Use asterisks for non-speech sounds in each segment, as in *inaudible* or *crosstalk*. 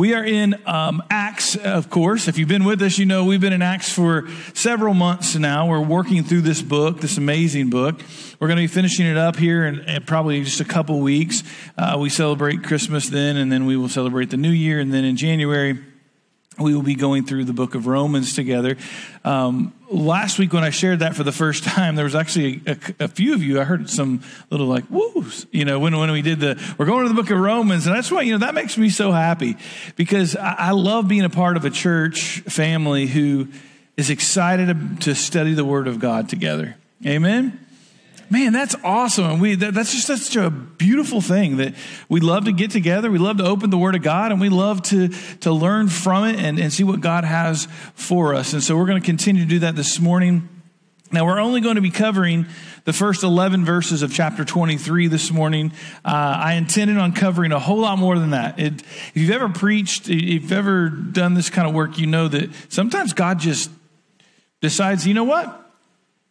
We are in um, Acts, of course. If you've been with us, you know we've been in Acts for several months now. We're working through this book, this amazing book. We're going to be finishing it up here in, in probably just a couple weeks. Uh, we celebrate Christmas then, and then we will celebrate the New Year, and then in January we will be going through the book of Romans together. Um, last week, when I shared that for the first time, there was actually a, a, a, few of you. I heard some little like woos, you know, when when we did the we're going to the book of Romans, and that's why you know that makes me so happy because I, I love being a part of a church family who is excited to study the Word of God together. Amen man, that's awesome. And we, that, that's just such a beautiful thing that we love to get together. We love to open the Word of God and we love to, to learn from it and, and see what God has for us. And so we're going to continue to do that this morning. Now, we're only going to be covering the first 11 verses of chapter 23 this morning. Uh, I intended on covering a whole lot more than that. It, if you've ever preached, if you've ever done this kind of work, you know that sometimes God just decides, you know what?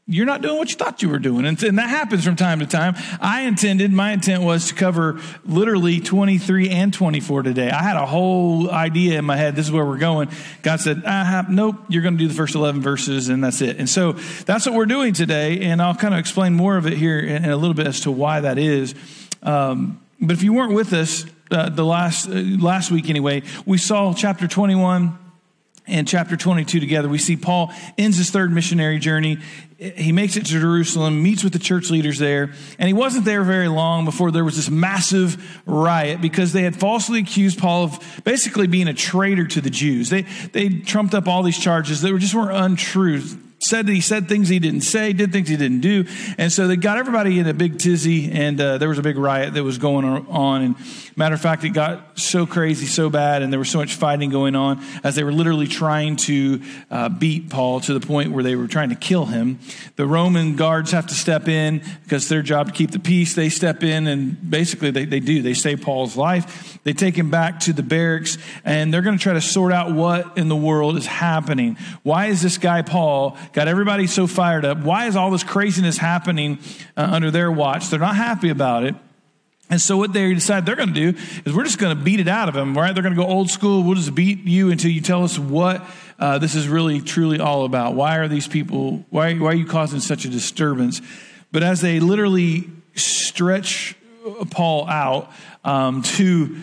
You're not doing what you thought you were doing. And, and, that happens from time to time. I intended, my intent was to cover literally 23 and 24 today. I had a whole idea in my head. This is where we're going. God said, uh, nope, you're going to do the first 11 verses and that's it. And so that's what we're doing today. And I'll kind of explain more of it here in, in a little bit as to why that is. Um, but if you weren't with us uh, the last, uh, last week anyway, we saw chapter 21 and chapter 22 together. We see Paul ends his third missionary journey. He makes it to Jerusalem, meets with the church leaders there, and he wasn't there very long before there was this massive riot because they had falsely accused Paul of basically being a traitor to the Jews. They, they trumped up all these charges that were just were untrue said he said things he didn't say, did things he didn't do. And so they got everybody in a big tizzy, and uh, there was a big riot that was going on. And matter of fact, it got so crazy, so bad, and there was so much fighting going on as they were literally trying to uh, beat Paul to the point where they were trying to kill him. The Roman guards have to step in because their job to keep the peace. They step in, and basically they, they do. They save Paul's life. They take him back to the barracks, and they're going to try to sort out what in the world is happening. Why is this guy, Paul, got everybody so fired up. Why is all this craziness happening uh, under their watch? They're not happy about it. And so what they decide they're going to do is we're just going to beat it out of them, right? They're going to go old school. We'll just beat you until you tell us what uh, this is really truly all about. Why are these people? Why, why are you causing such a disturbance? But as they literally stretch Paul out um, to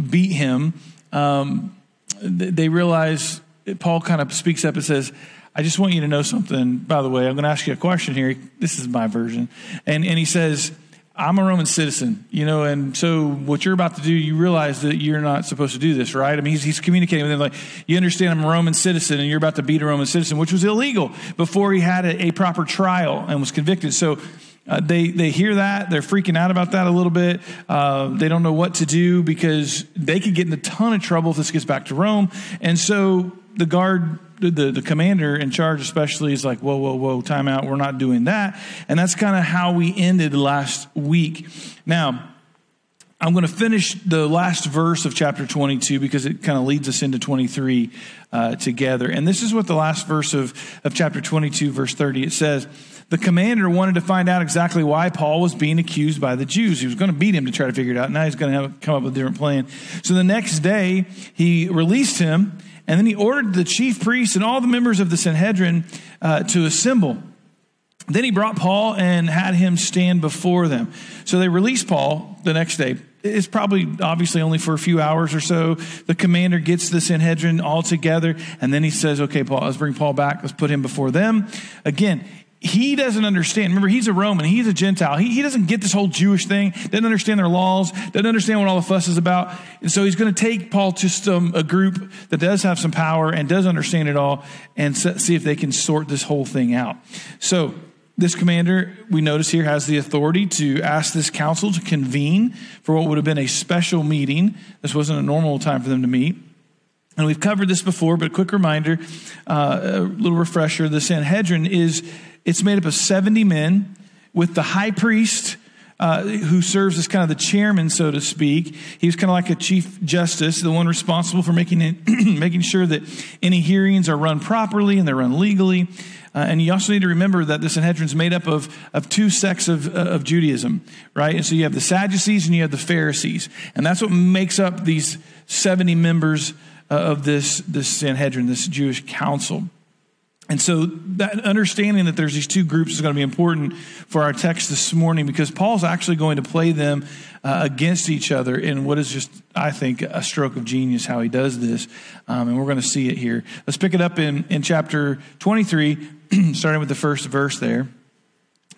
beat him, um, they realize Paul kind of speaks up and says, I just want you to know something. By the way, I'm going to ask you a question here. This is my version. And, and he says, I'm a Roman citizen, you know, and so what you're about to do, you realize that you're not supposed to do this, right? I mean, he's, he's communicating with them like, you understand I'm a Roman citizen and you're about to beat a Roman citizen, which was illegal before he had a, a proper trial and was convicted. So uh, they, they hear that. They're freaking out about that a little bit. Uh, they don't know what to do because they could get in a ton of trouble if this gets back to Rome. And so the guard the, the commander in charge especially is like whoa whoa whoa time out we're not doing that and that's kind of how we ended last week now i'm going to finish the last verse of chapter 22 because it kind of leads us into 23 uh, together and this is what the last verse of, of chapter 22 verse 30 it says the commander wanted to find out exactly why Paul was being accused by the Jews. He was going to beat him to try to figure it out. Now he's going to have, come up with a different plan. So the next day, he released him and then he ordered the chief priests and all the members of the Sanhedrin uh, to assemble. Then he brought Paul and had him stand before them. So they released Paul the next day. It's probably obviously only for a few hours or so. The commander gets the Sanhedrin all together, and then he says, Okay, Paul, let's bring Paul back. Let's put him before them. Again, he doesn't understand. Remember, he's a Roman, he's a Gentile. He, he doesn't get this whole Jewish thing, doesn't understand their laws, doesn't understand what all the fuss is about. And so he's going to take Paul to some, a group that does have some power and does understand it all and see if they can sort this whole thing out. So, this commander, we notice here, has the authority to ask this council to convene for what would have been a special meeting. This wasn't a normal time for them to meet. And we've covered this before, but a quick reminder, uh, a little refresher. The Sanhedrin is it's made up of 70 men with the high priest uh, who serves as kind of the chairman, so to speak. He was kind of like a chief justice, the one responsible for making it, *clears throat* making sure that any hearings are run properly and they're run legally. Uh, and you also need to remember that the Sanhedrin is made up of, of two sects of, uh, of Judaism, right? And so you have the Sadducees and you have the Pharisees. And that's what makes up these 70 members uh, of this, this Sanhedrin, this Jewish council. And so that understanding that there's these two groups is going to be important for our text this morning because Paul's actually going to play them uh, against each other in what is just, I think, a stroke of genius how he does this. Um, and we're going to see it here. Let's pick it up in, in chapter 23, *clears throat* starting with the first verse there.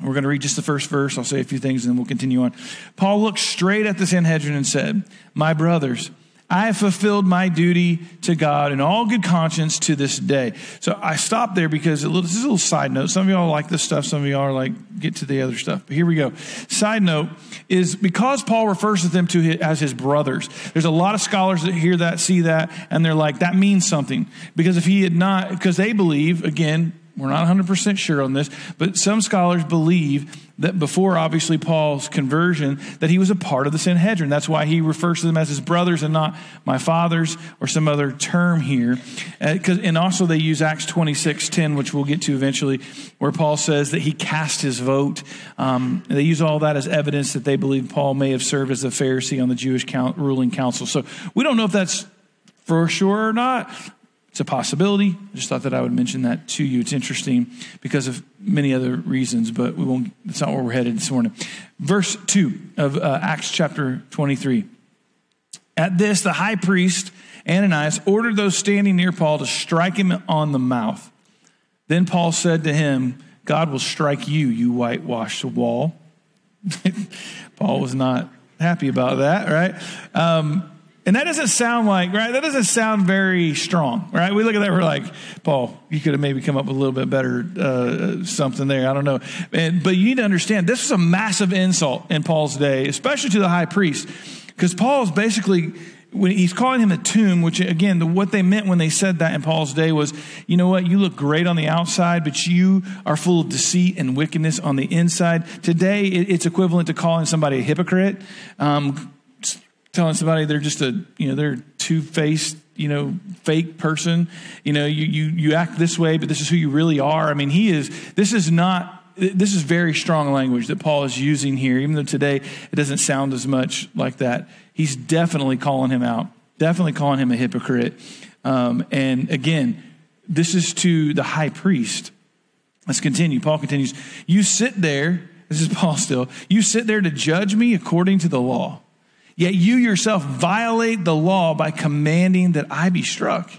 We're going to read just the first verse. I'll say a few things and then we'll continue on. Paul looked straight at the Sanhedrin and said, My brothers, I have fulfilled my duty to God in all good conscience to this day. So I stopped there because this is a little side note. Some of y'all like this stuff. Some of y'all are like, get to the other stuff. But here we go. Side note is because Paul refers to them to his, as his brothers. There's a lot of scholars that hear that, see that, and they're like, that means something. Because if he had not, because they believe, again, we're not 100% sure on this, but some scholars believe that before obviously Paul's conversion, that he was a part of the Sanhedrin. That's why he refers to them as his brothers and not my fathers or some other term here. Uh, and also they use Acts 26 10, which we'll get to eventually, where Paul says that he cast his vote. Um, they use all that as evidence that they believe Paul may have served as a Pharisee on the Jewish count, ruling council. So we don't know if that's for sure or not. It's a possibility. I just thought that I would mention that to you. It's interesting because of many other reasons, but we won't. That's not where we're headed this morning. Verse two of uh, Acts chapter twenty-three. At this, the high priest Ananias ordered those standing near Paul to strike him on the mouth. Then Paul said to him, "God will strike you, you whitewashed wall." *laughs* Paul was not happy about that, right? Um, and that doesn't sound like, right? That doesn't sound very strong, right? We look at that, we're like, Paul, you could have maybe come up with a little bit better uh, something there. I don't know. And, but you need to understand, this was a massive insult in Paul's day, especially to the high priest, because Paul is basically, when he's calling him a tomb, which again, the, what they meant when they said that in Paul's day was, you know what, you look great on the outside, but you are full of deceit and wickedness on the inside. Today, it, it's equivalent to calling somebody a hypocrite. Um, telling somebody they're just a you know they're two-faced you know fake person. You know you you you act this way but this is who you really are. I mean he is this is not this is very strong language that paul is using here. Even though today it doesn't sound as much like that he's definitely calling him out definitely calling him a hypocrite. Um, and again this is to the high priest. Let's continue. Paul continues you sit there this is paul still you sit there to judge me according to the law Yet you yourself violate the law by commanding that I be struck.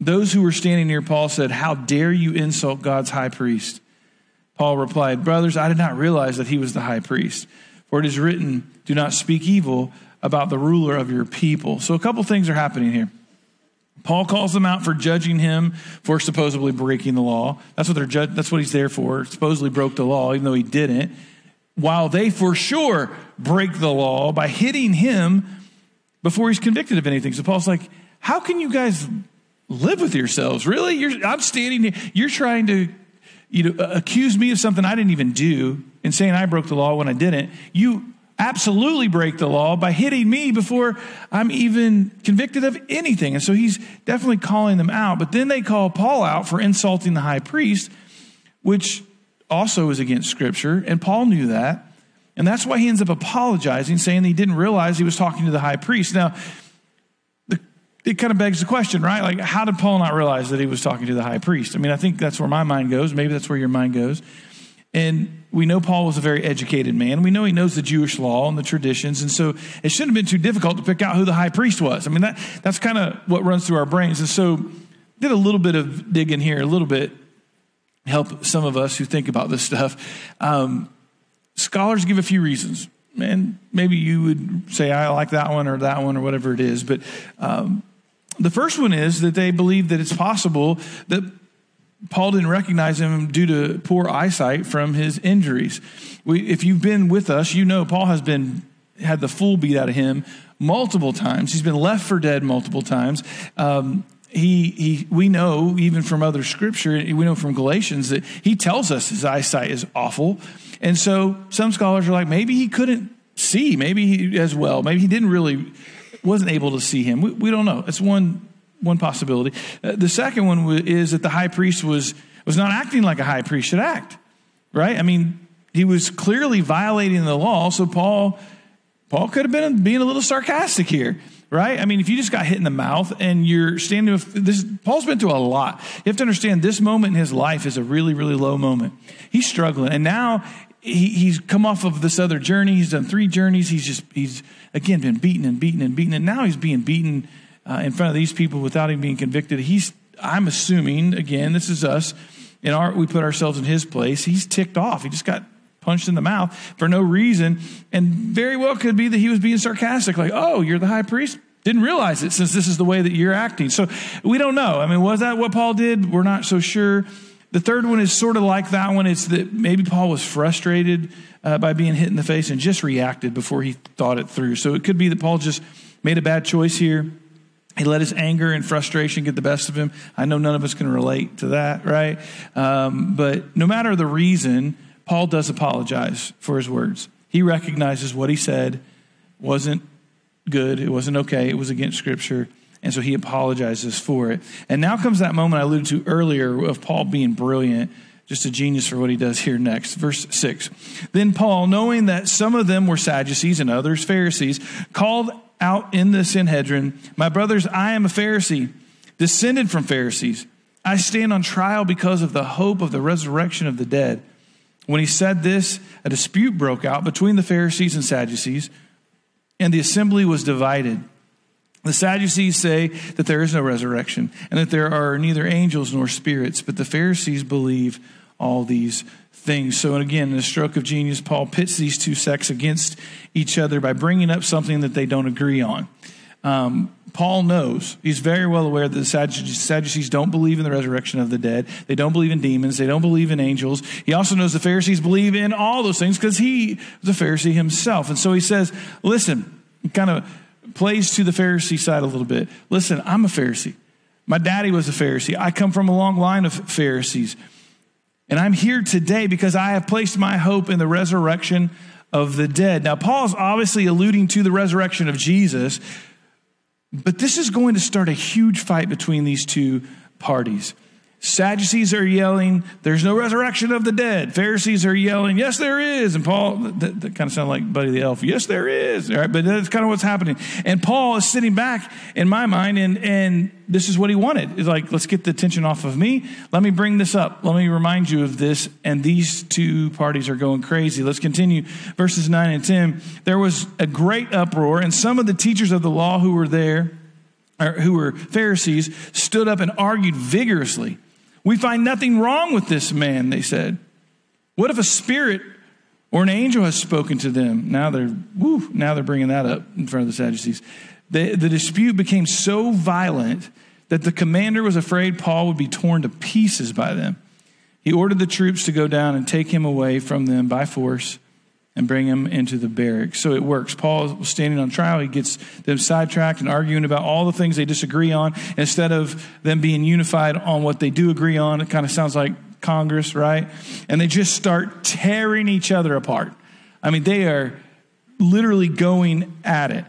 Those who were standing near Paul said, How dare you insult God's high priest? Paul replied, Brothers, I did not realize that he was the high priest. For it is written, Do not speak evil about the ruler of your people. So a couple things are happening here. Paul calls them out for judging him for supposedly breaking the law. That's what they're that's what he's there for. Supposedly broke the law, even though he didn't while they for sure break the law by hitting him before he's convicted of anything. So Paul's like, how can you guys live with yourselves? Really? You're, I'm standing here. You're trying to you know, uh, accuse me of something I didn't even do and saying I broke the law when I didn't. You absolutely break the law by hitting me before I'm even convicted of anything. And so he's definitely calling them out. But then they call Paul out for insulting the high priest, which also is against Scripture, and Paul knew that. And that's why he ends up apologizing, saying he didn't realize he was talking to the high priest. Now, the, it kind of begs the question, right? Like, how did Paul not realize that he was talking to the high priest? I mean, I think that's where my mind goes. Maybe that's where your mind goes. And we know Paul was a very educated man. We know he knows the Jewish law and the traditions. And so it shouldn't have been too difficult to pick out who the high priest was. I mean, that, that's kind of what runs through our brains. And so did a little bit of digging here, a little bit help some of us who think about this stuff. Um, scholars give a few reasons. And maybe you would say, I like that one or that one or whatever it is. But um, the first one is that they believe that it's possible that Paul didn't recognize him due to poor eyesight from his injuries. We, if you've been with us, you know Paul has been had the full beat out of him multiple times. He's been left for dead multiple times. Um, he, he, we know even from other scripture, we know from Galatians that he tells us his eyesight is awful. And so some scholars are like, maybe he couldn't see, maybe he as well, maybe he didn't really, wasn't able to see him. We, we don't know. It's one, one possibility. Uh, the second one is that the high priest was, was not acting like a high priest should act, right? I mean, he was clearly violating the law. So Paul, Paul could have been being a little sarcastic here right? I mean, if you just got hit in the mouth and you're standing with this, Paul's been through a lot. You have to understand this moment in his life is a really, really low moment. He's struggling. And now he, he's come off of this other journey. He's done three journeys. He's just, he's again been beaten and beaten and beaten. And now he's being beaten uh, in front of these people without even being convicted. He's, I'm assuming, again, this is us. In our, we put ourselves in his place. He's ticked off. He just got punched in the mouth for no reason. And very well could be that he was being sarcastic, like, oh, you're the high priest? Didn't realize it since this is the way that you're acting. So we don't know. I mean, was that what Paul did? We're not so sure. The third one is sort of like that one. It's that maybe Paul was frustrated uh, by being hit in the face and just reacted before he thought it through. So it could be that Paul just made a bad choice here. He let his anger and frustration get the best of him. I know none of us can relate to that, right? Um, but no matter the reason, Paul does apologize for his words. He recognizes what he said wasn't good, it wasn't okay, it was against Scripture. And so he apologizes for it. And now comes that moment I alluded to earlier of Paul being brilliant, just a genius for what he does here next. Verse 6. Then Paul, knowing that some of them were Sadducees and others Pharisees, called out in the Sanhedrin, My brothers, I am a Pharisee, descended from Pharisees. I stand on trial because of the hope of the resurrection of the dead. When he said this, a dispute broke out between the Pharisees and Sadducees, and the assembly was divided. The Sadducees say that there is no resurrection and that there are neither angels nor spirits, but the Pharisees believe all these things. So, again, in a stroke of genius, Paul pits these two sects against each other by bringing up something that they don't agree on. Um, Paul knows, he's very well aware that the Sadducees don't believe in the resurrection of the dead. They don't believe in demons. They don't believe in angels. He also knows the Pharisees believe in all those things because he a Pharisee himself. And so he says, listen, kind of plays to the Pharisee side a little bit. Listen, I'm a Pharisee. My daddy was a Pharisee. I come from a long line of Pharisees. And I'm here today because I have placed my hope in the resurrection of the dead. Now, Paul's obviously alluding to the resurrection of Jesus, but this is going to start a huge fight between these two parties. Sadducees are yelling, There's no resurrection of the dead. Pharisees are yelling, Yes, there is. And Paul, that, that kind of sounds like Buddy the Elf. Yes, there is. Right, but that's kind of what's happening. And Paul is sitting back in my mind, and, and this is what he wanted. He's like, Let's get the attention off of me. Let me bring this up. Let me remind you of this. And these two parties are going crazy. Let's continue. Verses 9 and 10. There was a great uproar, and some of the teachers of the law who were there, who were Pharisees, stood up and argued vigorously. We find nothing wrong with this man, they said. What if a spirit or an angel has spoken to them? Now they're, woo, now they're bringing that up in front of the Sadducees. The, the dispute became so violent that the commander was afraid Paul would be torn to pieces by them. He ordered the troops to go down and take him away from them by force and bring him into the barracks. So it works. Paul was standing on trial. He gets them sidetracked and arguing about all the things they disagree on. Instead of them being unified on what they do agree on, it kind of sounds like Congress, right? And they just start tearing each other apart. I mean, they are literally going at it.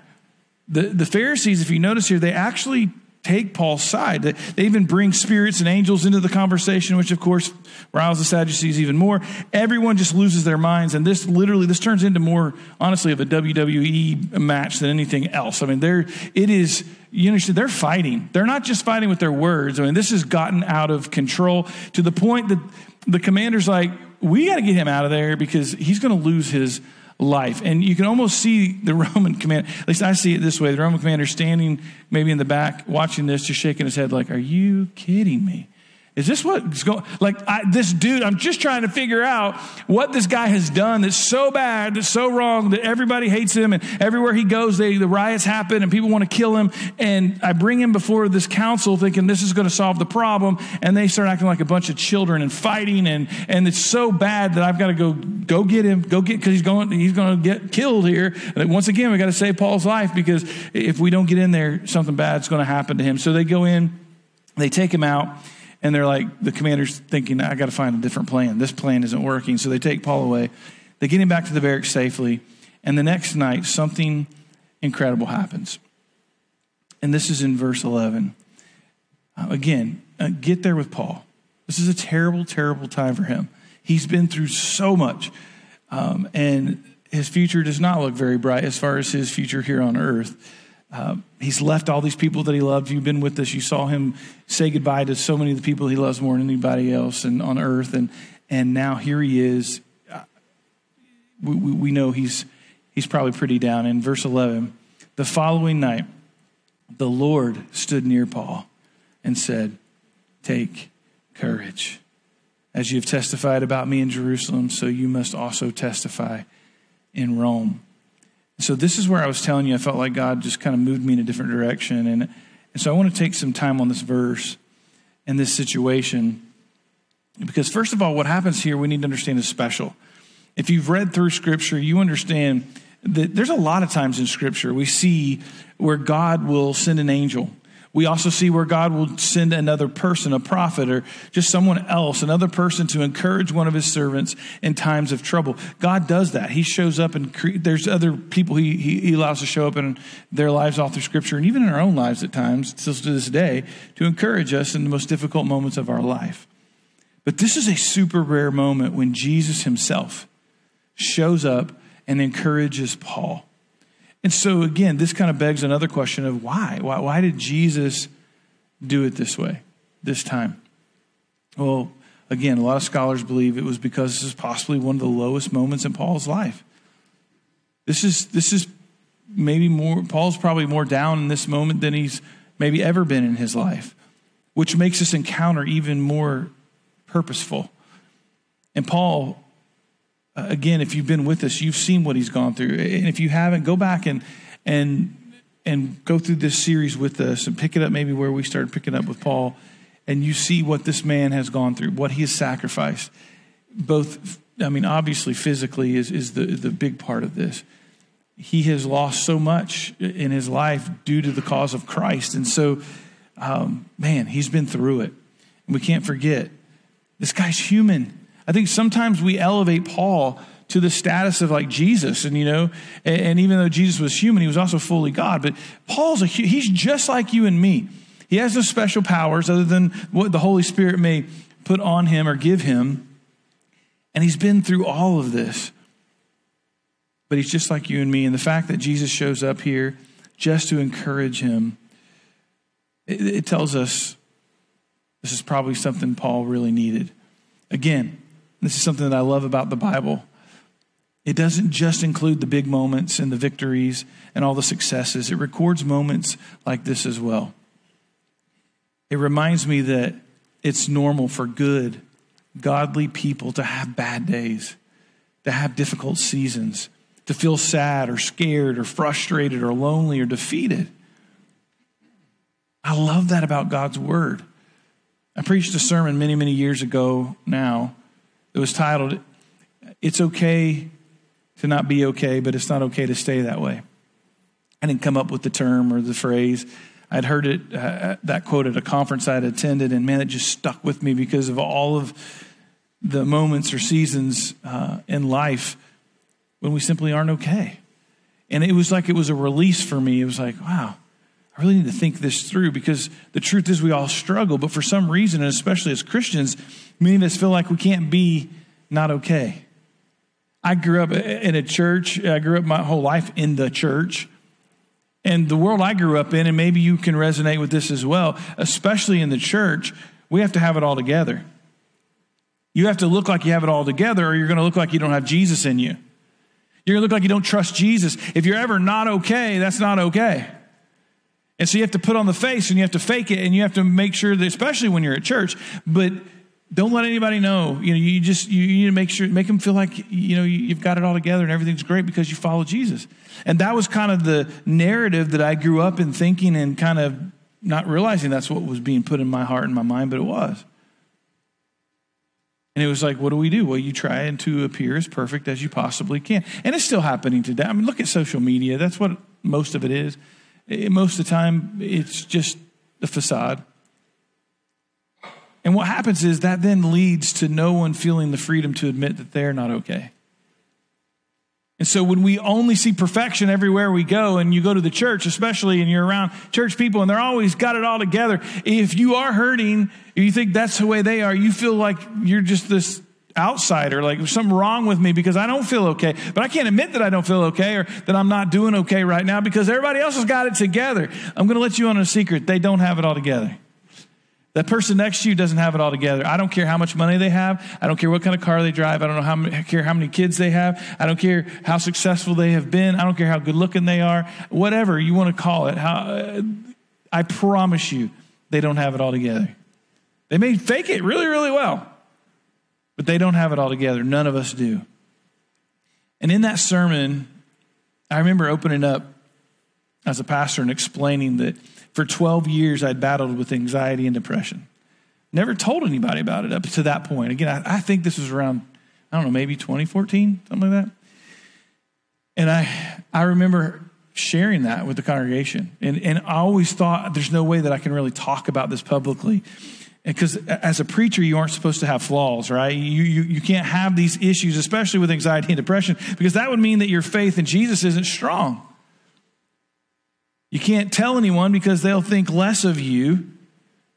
The, the Pharisees, if you notice here, they actually take Paul's side. They even bring spirits and angels into the conversation, which of course riles the Sadducees even more. Everyone just loses their minds, and this literally this turns into more honestly of a WWE match than anything else. I mean, there it is. You understand? They're fighting. They're not just fighting with their words. I mean, this has gotten out of control to the point that the commander's like, "We got to get him out of there because he's going to lose his." Life. And you can almost see the *laughs* Roman commander, at least I see it this way the Roman commander standing maybe in the back watching this, just shaking his head, like, Are you kidding me? Is this what's going? Like I, this dude, I'm just trying to figure out what this guy has done that's so bad, that's so wrong that everybody hates him, and everywhere he goes, they, the riots happen, and people want to kill him. And I bring him before this council, thinking this is going to solve the problem, and they start acting like a bunch of children and fighting, and and it's so bad that I've got to go go get him, go get because he's going he's going to get killed here. And once again, we got to save Paul's life because if we don't get in there, something bad's going to happen to him. So they go in They take him out, and they're like, the commander's thinking, I got to find a different plan. This plan isn't working. So they take Paul away. They get him back to the barracks safely. And the next night, something incredible happens. And this is in verse 11. Uh, again, uh, get there with Paul. This is a terrible, terrible time for him. He's been through so much. Um, and his future does not look very bright as far as his future here on earth. Uh, he's left all these people that he loved. You've been with us. You saw him say goodbye to so many of the people he loves more than anybody else and on earth. And, and now here he is. Uh, we, we, we know he's, he's probably pretty down. In verse 11, the following night, the Lord stood near Paul and said, Take courage. As you have testified about me in Jerusalem, so you must also testify in Rome. So this is where I was telling you, I felt like God just kind of moved me in a different direction. And, and so I want to take some time on this verse and this situation. Because, first of all, what happens here, we need to understand is special. If you've read through Scripture, you understand that there's a lot of times in Scripture we see where God will send an angel we also see where God will send another person, a prophet, or just someone else, another person to encourage one of his servants in times of trouble. God does that. He shows up and cre- there's other people he, he, he, allows to show up in their lives all through Scripture and even in our own lives at times, still to this day, to encourage us in the most difficult moments of our life. But this is a super rare moment when Jesus himself shows up and encourages Paul. And so, again, this kind of begs another question of why? Why, why did Jesus do it this way, this time? Well, again, a lot of scholars believe it was because this is possibly one of the lowest moments in Paul's life. This is, this is maybe more, Paul's probably more down in this moment than he's maybe ever been in his life, which makes this encounter even more purposeful. And Paul again, if you've been with us, you've seen what he's gone through. And if you haven't, go back and and and go through this series with us and pick it up maybe where we started picking up with Paul, and you see what this man has gone through, what he has sacrificed. Both, I mean, obviously physically is, is the, the big part of this. He has lost so much in his life due to the cause of Christ. And so, um, man, he's been through it. And we can't forget this guy's human. I think sometimes we elevate Paul to the status of like Jesus. And, you know, and, and, even though Jesus was human, he was also fully God. But Paul's a, he's just like you and me. He has no special powers other than what the Holy Spirit may put on him or give him. And he's been through all of this. But he's just like you and me. And the fact that Jesus shows up here just to encourage him, it, it tells us this is probably something Paul really needed. Again, this is something that I love about the Bible. It doesn't just include the big moments and the victories and all the successes, it records moments like this as well. It reminds me that it's normal for good, godly people to have bad days, to have difficult seasons, to feel sad or scared or frustrated or lonely or defeated. I love that about God's word. I preached a sermon many, many years ago now it was titled, It's Okay to Not Be Okay, but It's Not Okay to Stay That Way. I didn't come up with the term or the phrase. I'd heard it, uh, that quote at a conference I'd attended, and man, it just stuck with me because of all of the moments or seasons uh, in life when we simply aren't okay. And it was like it was a release for me. It was like, wow, I really need to think this through because the truth is we all struggle, but for some reason, and especially as Christians, Many of us feel like we can't be not okay. I grew up in a church. I grew up my whole life in the church. And the world I grew up in, and maybe you can resonate with this as well, especially in the church, we have to have it all together. You have to look like you have it all together, or you're going to look like you don't have Jesus in you. You're going to look like you don't trust Jesus. If you're ever not okay, that's not okay. And so you have to put on the face and you have to fake it and you have to make sure that, especially when you're at church, but don't let anybody know. You know, you just you need to make sure make them feel like you know you've got it all together and everything's great because you follow Jesus. And that was kind of the narrative that I grew up in thinking and kind of not realizing that's what was being put in my heart and my mind, but it was. And it was like, what do we do? Well, you try and to appear as perfect as you possibly can. And it's still happening today. I mean, look at social media. That's what most of it is. Most of the time, it's just a facade. And what happens is that then leads to no one feeling the freedom to admit that they're not okay. And so when we only see perfection everywhere we go, and you go to the church, especially, and you're around church people, and they're always got it all together, if you are hurting, if you think that's the way they are, you feel like you're just this outsider, like there's something wrong with me because I don't feel okay. But I can't admit that I don't feel okay or that I'm not doing okay right now because everybody else has got it together. I'm going to let you on a secret. They don't have it all together. That person next to you doesn't have it all together. I don't care how much money they have. I don't care what kind of car they drive. I don't know how many, care how many kids they have. I don't care how successful they have been. I don't care how good looking they are. Whatever you want to call it. How, I promise you, they don't have it all together. They may fake it really, really well, but they don't have it all together. None of us do. And in that sermon, I remember opening up as a pastor and explaining that for 12 years, I'd battled with anxiety and depression. Never told anybody about it up to that point. Again, I, I think this was around, I don't know, maybe 2014, something like that. And I, I remember sharing that with the congregation. And, and I always thought there's no way that I can really talk about this publicly. Because as a preacher, you aren't supposed to have flaws, right? You, you, you can't have these issues, especially with anxiety and depression, because that would mean that your faith in Jesus isn't strong. You can't tell anyone because they'll think less of you.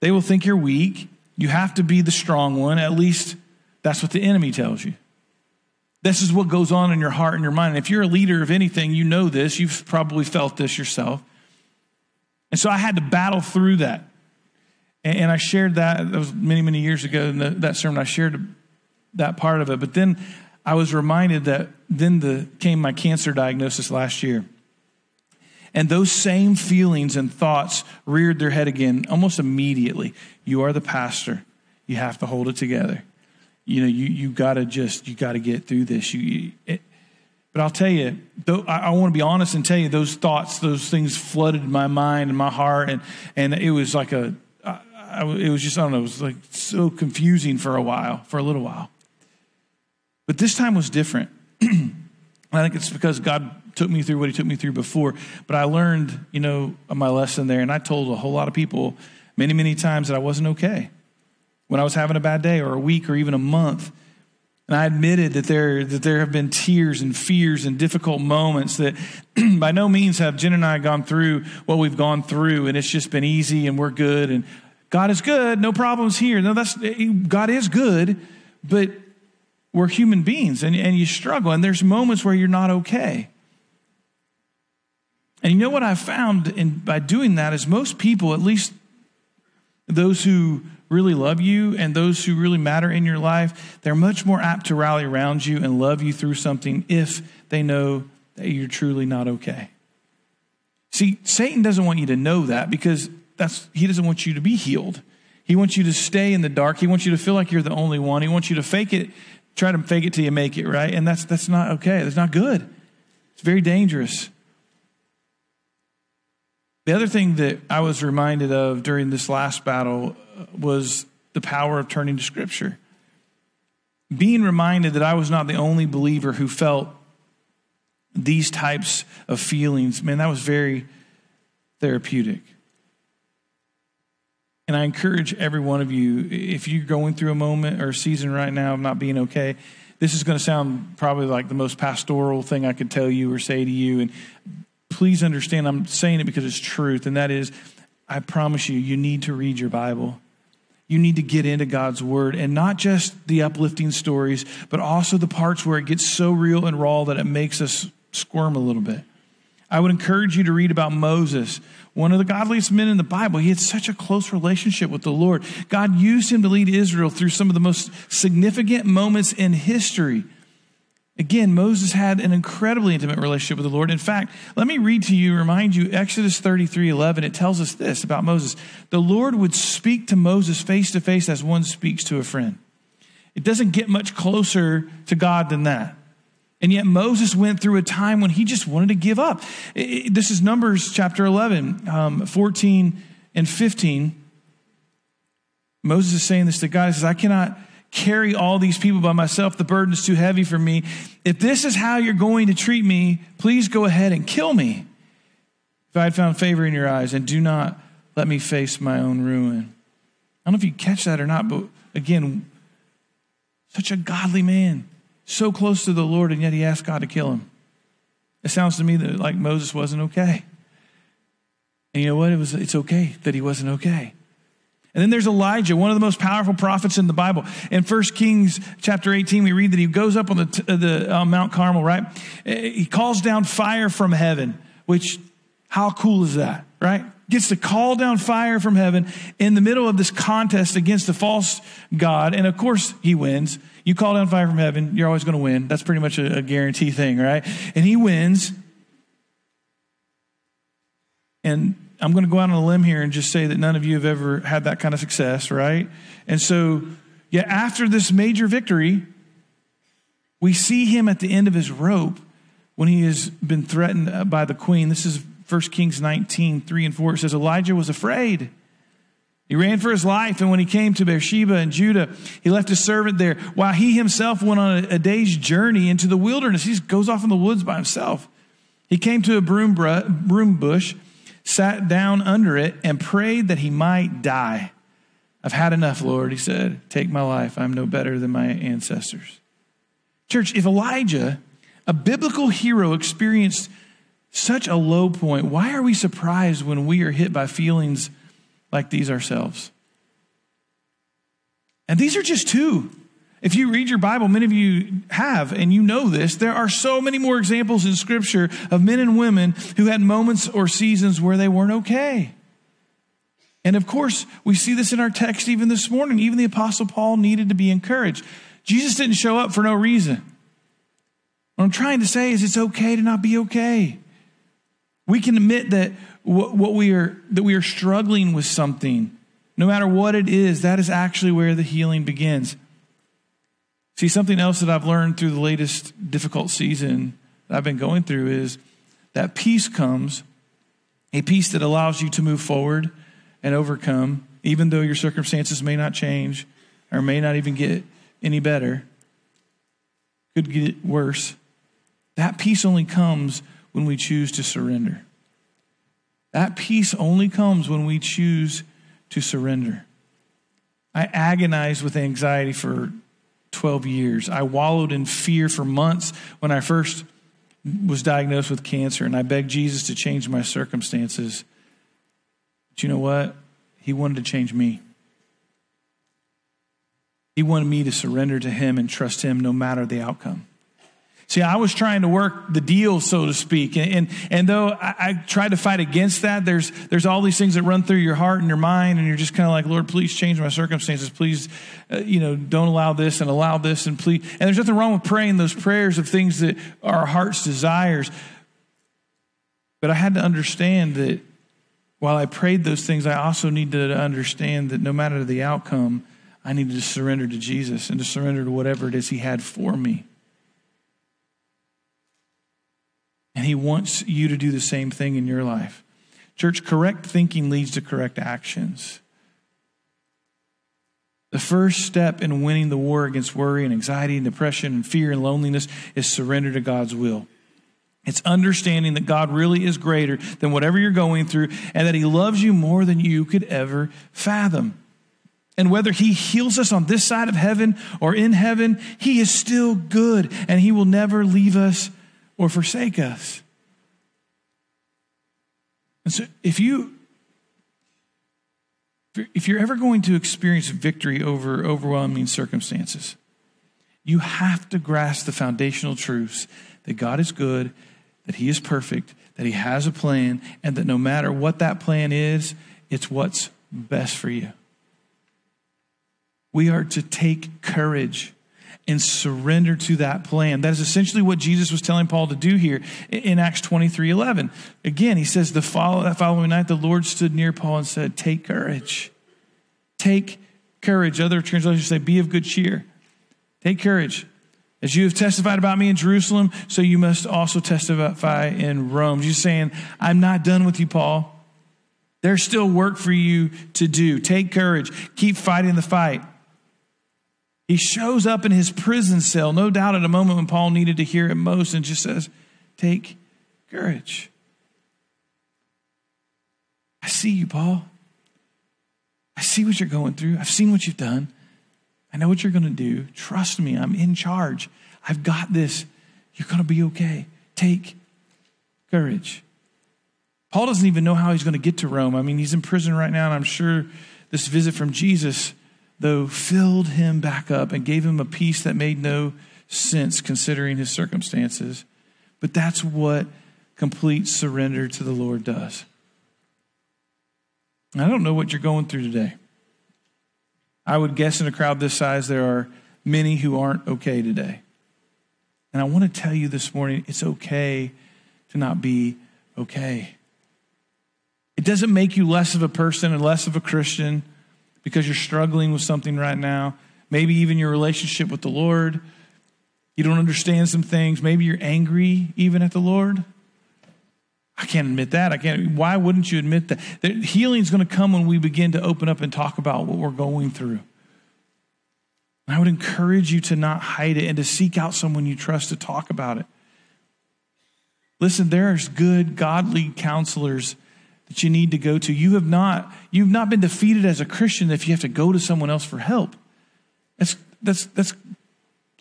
They will think you're weak. You have to be the strong one. At least that's what the enemy tells you. This is what goes on in your heart and your mind. And if you're a leader of anything, you know this. You've probably felt this yourself. And so I had to battle through that. And I shared that, that was many, many years ago in the, that sermon. I shared that part of it. But then I was reminded that then the, came my cancer diagnosis last year. And those same feelings and thoughts reared their head again almost immediately. You are the pastor. You have to hold it together. You know, you, you got to just, you got to get through this. You, it, but I'll tell you, though, I, I want to be honest and tell you those thoughts, those things flooded my mind and my heart. And, and it was like a, I, it was just, I don't know, it was like so confusing for a while, for a little while. But this time was different. *clears throat* I think it's because God took me through what he took me through before. But I learned, you know, my lesson there, and I told a whole lot of people many, many times that I wasn't okay when I was having a bad day or a week or even a month. And I admitted that there, that there have been tears and fears and difficult moments that *clears throat* by no means have Jen and I gone through what we've gone through, and it's just been easy and we're good and God is good, no problems here. No, that's God is good, but we're human beings and, and you struggle, and there's moments where you're not okay. And you know what I've found in, by doing that is most people, at least those who really love you and those who really matter in your life, they're much more apt to rally around you and love you through something if they know that you're truly not okay. See, Satan doesn't want you to know that because that's he doesn't want you to be healed. He wants you to stay in the dark. He wants you to feel like you're the only one. He wants you to fake it, try to fake it till you make it, right? And that's that's not okay. That's not good. It's very dangerous. The other thing that I was reminded of during this last battle uh, was the power of turning to Scripture. Being reminded that I was not the only believer who felt these types of feelings, man, that was very therapeutic. And I encourage every one of you, if you're going through a moment or a season right now of not being okay, this is going to sound probably like the most pastoral thing I could tell you or say to you. And please understand I'm saying it because it's truth, and that is, I promise you, you need to read your Bible. You need to get into God's word and not just the uplifting stories, but also the parts where it gets so real and raw that it makes us squirm a little bit. I would encourage you to read about Moses, one of the godliest men in the Bible. He had such a close relationship with the Lord. God used him to lead Israel through some of the most significant moments in history. Again, Moses had an incredibly intimate relationship with the Lord. In fact, let me read to you, remind you, Exodus 33 11, it tells us this about Moses. The Lord would speak to Moses face to face as one speaks to a friend. It doesn't get much closer to God than that. And yet Moses went through a time when he just wanted to give up. This is Numbers chapter 11, um, 14 and 15. Moses is saying this to God. He says, I cannot carry all these people by myself. The burden is too heavy for me. If this is how you're going to treat me, please go ahead and kill me. If I had found favor in your eyes, and do not let me face my own ruin. I don't know if you catch that or not, but again, such a godly man, so close to the Lord, and yet he asked God to kill him. It sounds to me that like Moses wasn't okay. And you know what? It was it's okay that he wasn't okay. And then there's Elijah, one of the most powerful prophets in the Bible. In 1 Kings chapter 18, we read that he goes up on the, the uh, Mount Carmel, right? He calls down fire from heaven, which, how cool is that, right? Gets to call down fire from heaven in the middle of this contest against the false God. And of course, he wins. You call down fire from heaven, you're always going to win. That's pretty much a, a guarantee thing, right? And he wins. And I'm going to go out on a limb here and just say that none of you have ever had that kind of success, right? And so, yeah, after this major victory, we see him at the end of his rope when he has been threatened by the queen. This is 1 Kings 19, 3 and 4. It says, Elijah was afraid. He ran for his life, and when he came to Beersheba and Judah, he left his servant there while he himself went on a, a day's journey into the wilderness. He goes off in the woods by himself. He came to a broom, broom bush sat down under it, and prayed that he might die. I've had enough, Lord, he said. Take my life. I'm no better than my ancestors. Church, if Elijah, a biblical hero, experienced such a low point, why are we surprised when we are hit by feelings like these ourselves? And these are just two. If you read your Bible, many of you have, and you know this, there are so many more examples in Scripture of men and women who had moments or seasons where they weren't okay. And of course, we see this in our text even this morning. Even the Apostle Paul needed to be encouraged. Jesus didn't show up for no reason. What I'm trying to say is it's okay to not be okay. We can admit that what we are that we are struggling with something, no matter what it is, that is actually where the healing begins. See, something else that I've learned through the latest difficult season that I've been going through is that peace comes, a peace that allows you to move forward and overcome, even though your circumstances may not change or may not even get any better, could get worse. That peace only comes when we choose to surrender. That peace only comes when we choose to surrender. I agonized with anxiety for 12 years. I wallowed in fear for months when I first was diagnosed with cancer, and I begged Jesus to change my circumstances. But you know what? He wanted to change me. He wanted me to surrender to Him and trust Him no matter the outcome. See, I was trying to work the deal, so to speak. And, and, and though I, I, tried to fight against that, there's, there's all these things that run through your heart and your mind, and you're just kind of like, Lord, please change my circumstances. Please, uh, you know, don't allow this and allow this and please. And there's nothing wrong with praying those prayers of things that are our heart's desires. But I had to understand that while I prayed those things, I also needed to understand that no matter the outcome, I needed to surrender to Jesus and to surrender to whatever it is He had for me. And He wants you to do the same thing in your life. Church, correct thinking leads to correct actions. The first step in winning the war against worry and anxiety and depression and fear and loneliness is surrender to God's will. It's understanding that God really is greater than whatever you're going through and that He loves you more than you could ever fathom. And whether He heals us on this side of heaven or in heaven, He is still good and He will never leave us or forsake us. And so if you if you're ever going to experience victory over overwhelming circumstances, you have to grasp the foundational truths that God is good, that He is perfect, that He has a plan, and that no matter what that plan is, it's what's best for you. We are to take courage and surrender to that plan. That is essentially what Jesus was telling Paul to do here in Acts 23 11. Again, he says, the follow, that following night, the Lord stood near Paul and said, Take courage. Take courage. Other translations say, Be of good cheer. Take courage. As you have testified about me in Jerusalem, so you must also testify in Rome. Jesus saying, I'm not done with you, Paul. There's still work for you to do. Take courage. Keep fighting the fight. He shows up in his prison cell, no doubt at a moment when Paul needed to hear it most, and just says, Take courage. I see you, Paul. I see what you're going through. I've seen what you've done. I know what you're going to do. Trust me, I'm in charge. I've got this. You're going to be okay. Take courage. Paul doesn't even know how he's going to get to Rome. I mean, he's in prison right now, and I'm sure this visit from Jesus, though, filled him back up and gave him a peace that made no sense considering his circumstances. But that's what complete surrender to the Lord does. I don't know what you're going through today. I would guess in a crowd this size, there are many who aren't okay today. And I want to tell you this morning it's okay to not be okay. It doesn't make you less of a person and less of a Christian because you're struggling with something right now. Maybe even your relationship with the Lord. You don't understand some things. Maybe you're angry even at the Lord. I can't admit that. I can't. Why wouldn't you admit that? that healing is going to come when we begin to open up and talk about what we're going through. And I would encourage you to not hide it and to seek out someone you trust to talk about it. Listen, there's good, godly counselors that you need to go to. You have not, you've not been defeated as a Christian if you have to go to someone else for help. That's that's that's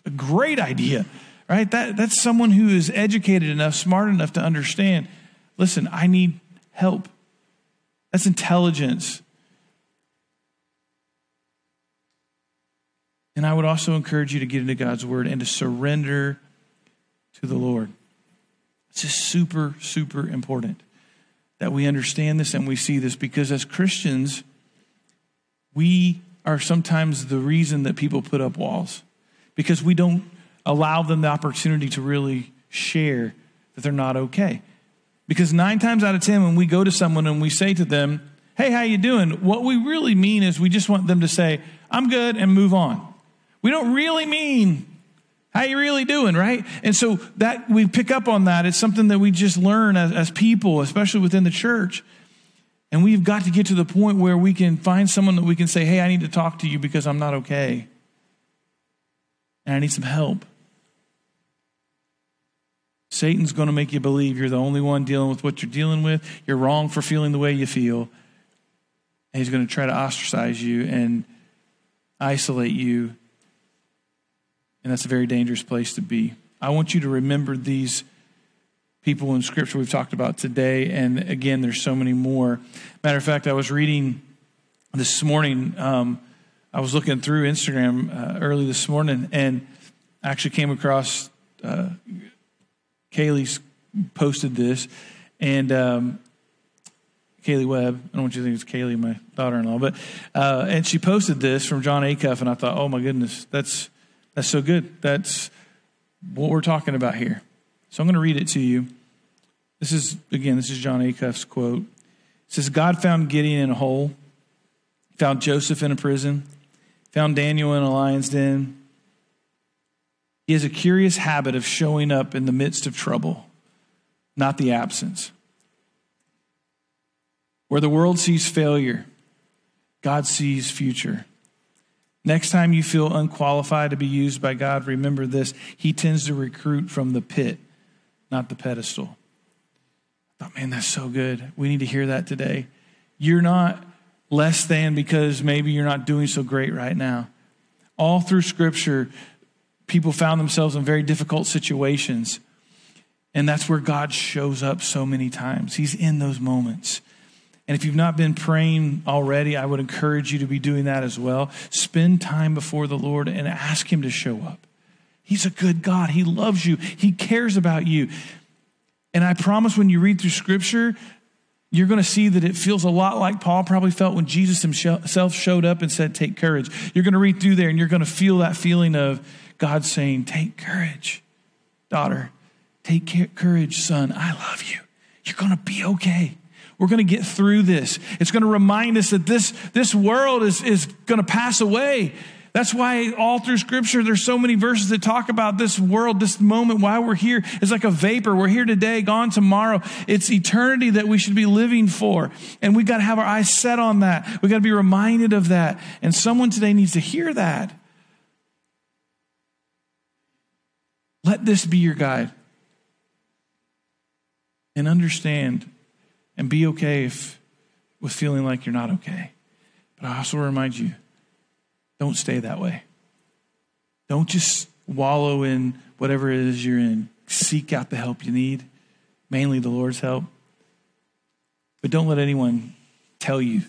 a great idea, right? That that's someone who is educated enough, smart enough to understand Listen, I need help. That's intelligence. And I would also encourage you to get into God's word and to surrender to the Lord. It's just super, super important that we understand this and we see this because as Christians, we are sometimes the reason that people put up walls because we don't allow them the opportunity to really share that they're not okay. Because nine times out of 10, when we go to someone and we say to them, Hey, how you doing? What we really mean is we just want them to say, I'm good and move on. We don't really mean, how you really doing, right? And so that we pick up on that. It's something that we just learn as, as people, especially within the church. And we've got to get to the point where we can find someone that we can say, Hey, I need to talk to you because I'm not okay. And I need some help. Satan's going to make you believe you're the only one dealing with what you're dealing with. You're wrong for feeling the way you feel. And he's going to try to ostracize you and isolate you. And that's a very dangerous place to be. I want you to remember these people in Scripture we've talked about today. And again, there's so many more. Matter of fact, I was reading this morning, um, I was looking through Instagram uh, early this morning and actually came across. Uh, Kaylee's posted this, and um, Kaylee Webb. I don't want you to think it's Kaylee, my daughter-in-law, but uh, and she posted this from Jon Acuff, and I thought, oh my goodness, that's that's so good. That's what we're talking about here. So I'm going to read it to you. This is again, this is Jon Acuff's quote. It says, "God found Gideon in a hole, found Joseph in a prison, found Daniel in a lion's den." He has a curious habit of showing up in the midst of trouble, not the absence. Where the world sees failure, God sees future. Next time you feel unqualified to be used by God, remember this He tends to recruit from the pit, not the pedestal. I thought, man, that's so good. We need to hear that today. You're not less than because maybe you're not doing so great right now. All through Scripture, people found themselves in very difficult situations. And that's where God shows up so many times. He's in those moments. And if you've not been praying already, I would encourage you to be doing that as well. Spend time before the Lord and ask Him to show up. He's a good God. He loves you, He cares about you. And I promise when you read through Scripture, you're going to see that it feels a lot like Paul probably felt when Jesus himself showed up and said, Take courage. You're going to read through there and you're going to feel that feeling of, God saying, Take courage, daughter. Take courage, son. I love you. You're going to be okay. We're going to get through this. It's going to remind us that this, this world is, is going to pass away. That's why all through scripture, there's so many verses that talk about this world, this moment, why we're here is like a vapor. We're here today, gone tomorrow. It's eternity that we should be living for. And we've got to have our eyes set on that. We've got to be reminded of that. And someone today needs to hear that. Let this be your guide. And understand and be okay if, with feeling like you're not okay. But I also remind you don't stay that way. Don't just wallow in whatever it is you're in. Seek out the help you need, mainly the Lord's help. But don't let anyone tell you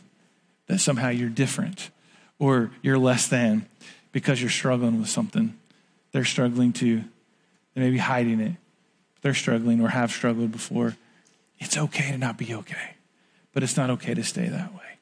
that somehow you're different or you're less than because you're struggling with something. They're struggling too. They may be hiding it. They're struggling or have struggled before. It's okay to not be okay, but it's not okay to stay that way.